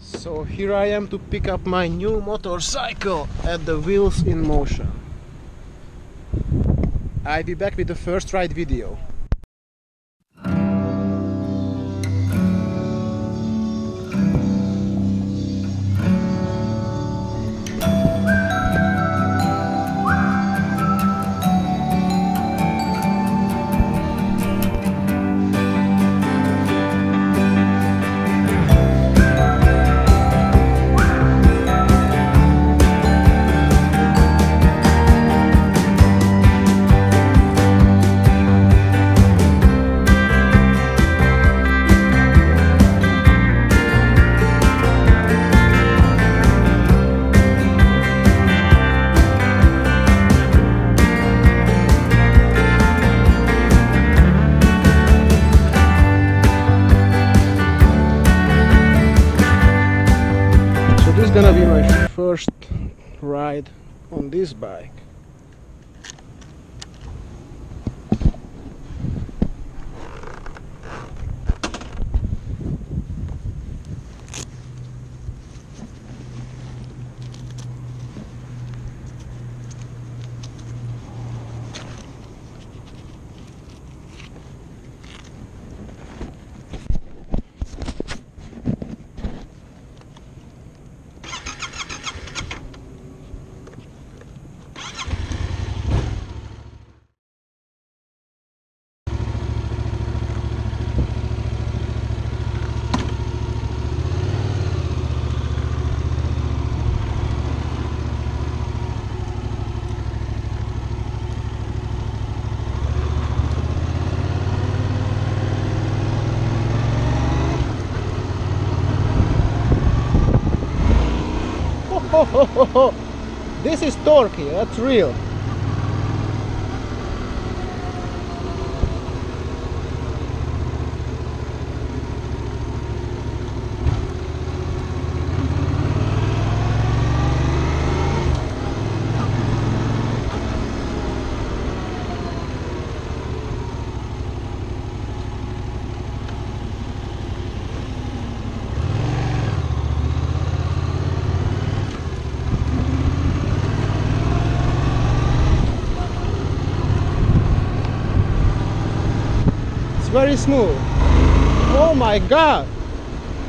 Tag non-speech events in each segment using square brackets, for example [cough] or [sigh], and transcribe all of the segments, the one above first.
So here I am to pick up my new motorcycle at the Wheels in Motion. I'll be back with the first ride video. Ride on this bike. [laughs] this is torquey, that's real. Very smooth. Oh my god!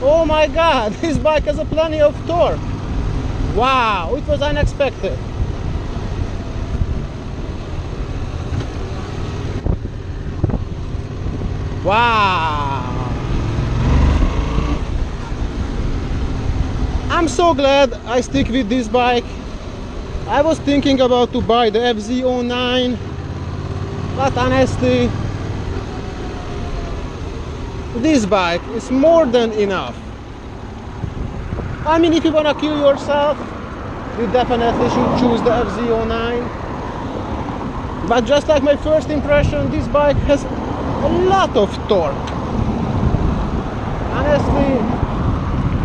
Oh my god! [laughs] This bike has a plenty of torque. Wow, it was unexpected. Wow! I'm so glad I stick with this bike. I was thinking about to buy the FZ09, but honestly, this bike is more than enough. I mean, if you wanna kill yourself, you definitely should choose the FZ09. But just like my first impression, this bike has a lot of torque. Honestly,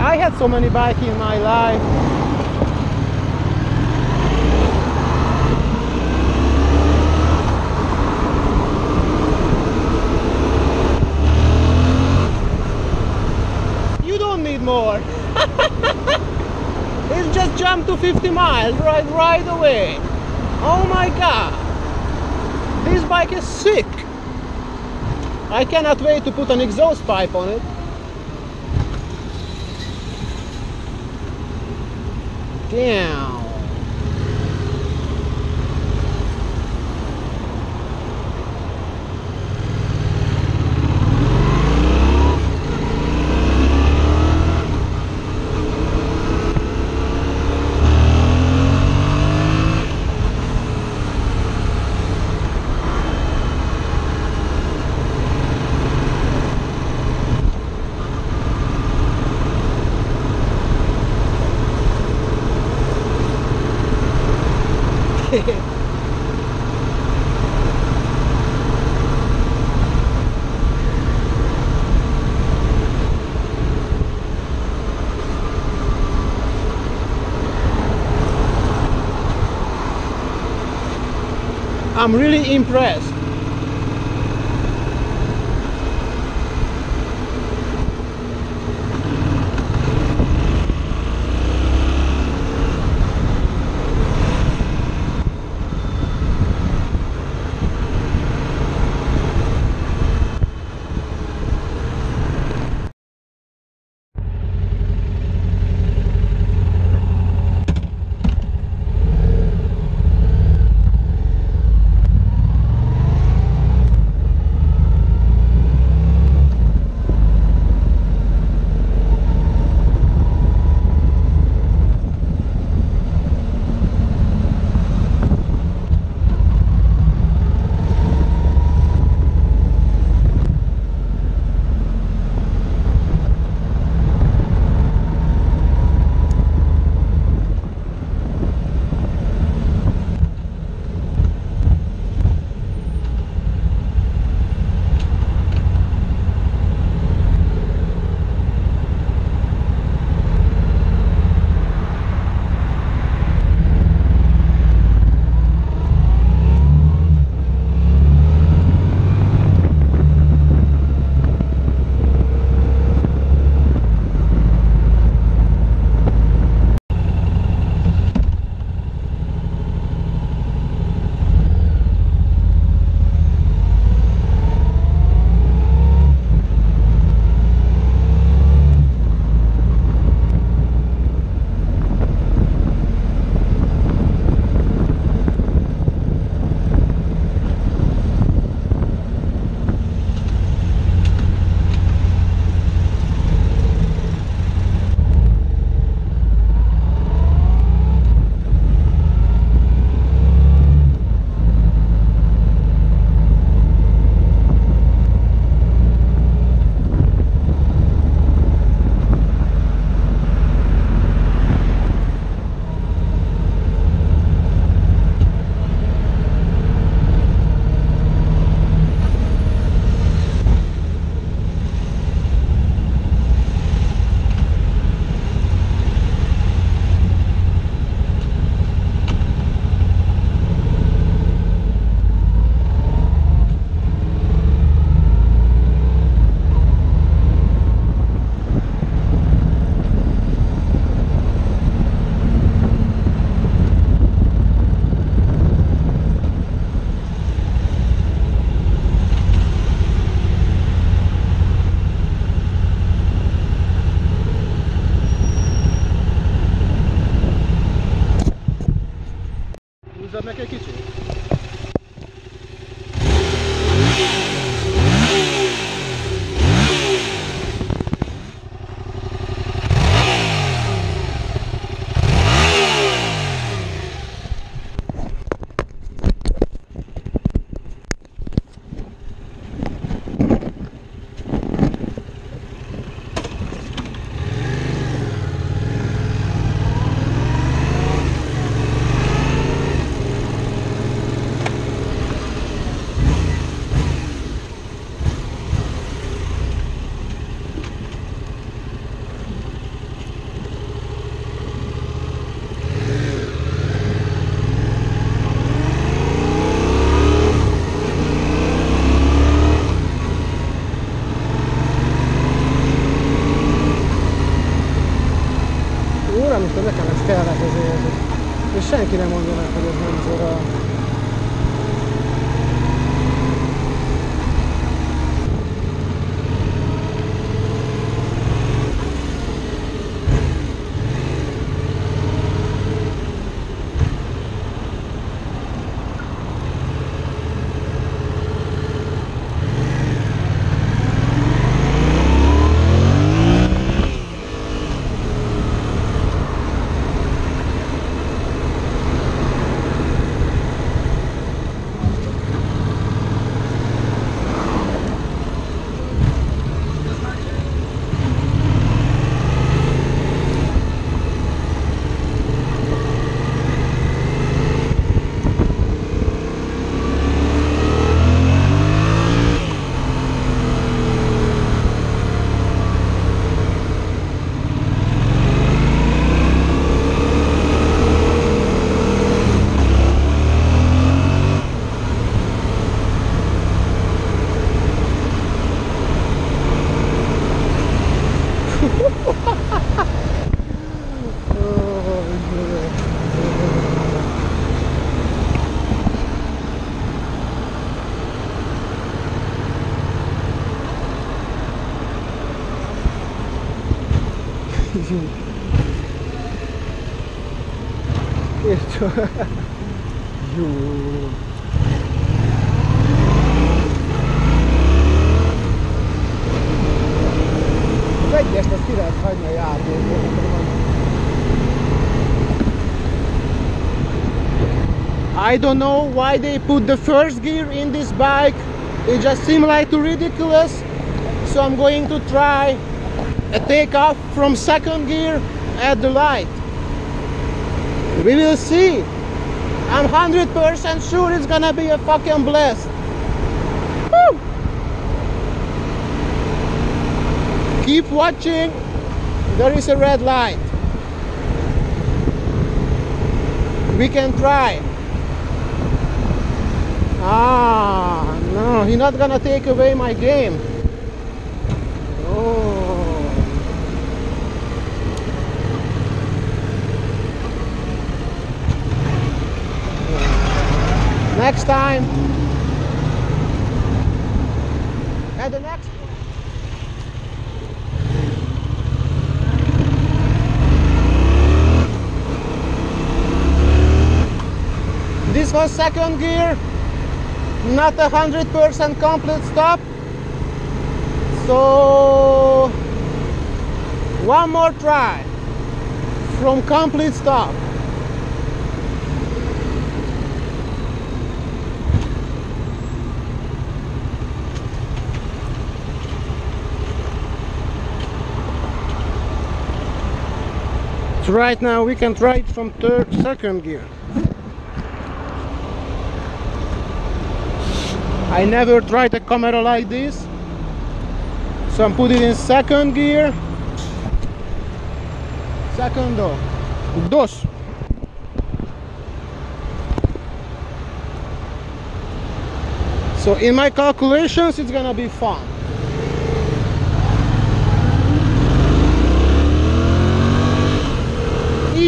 I had so many bikes in my life. You don't need more. it's just jump to 50 miles right right away. Oh my god. This bike is sick. I cannot wait to put an exhaust pipe on it. Damn. I'm really impressed. A játékot. I don't know why they put the first gear in this bike. It just seemed like too ridiculous. So I'm going to try a takeoff from second gear at the light. We will see. I'm 100% sure it's gonna be a fucking blast. Woo! Keep watching. There is a red light. We can try. Ah, no, he's not gonna take away my game. Oh. Next time. And the next. This was second gear, not a hundred percent complete stop. So one more try from complete stop. So right now we can try it from third, second gear. I never tried a camera like this. So I'm putting in second gear. Secondo. Dos. So in my calculations it's gonna be fun.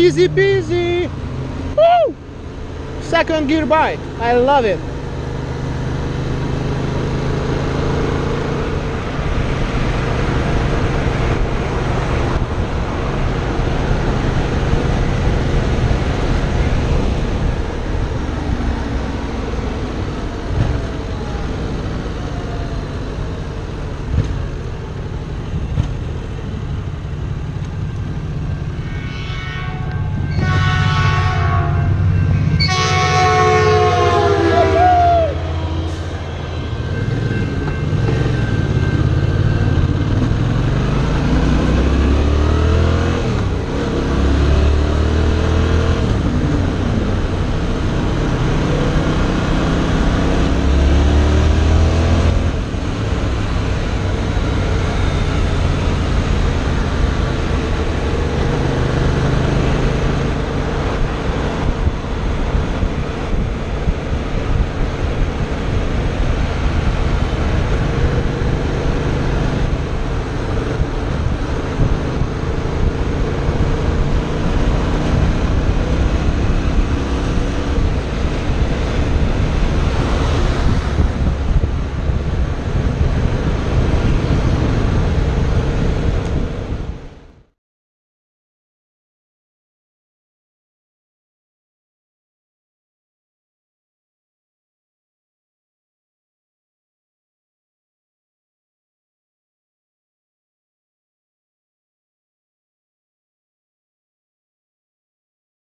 Easy peasy. Woo! Second gear bike. I love it.